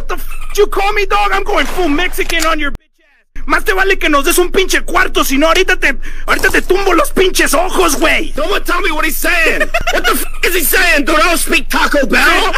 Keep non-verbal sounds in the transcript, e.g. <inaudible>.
What the f you call me, dog? I'm going full Mexican on your bitch ass. Más te vale que nos des un pinche cuarto, si no ahorita te, ahorita te tumbo los pinches ojos, güey. Someone tell me what he's saying. <laughs> what the f is he saying, dude? I don't speak Taco Bell.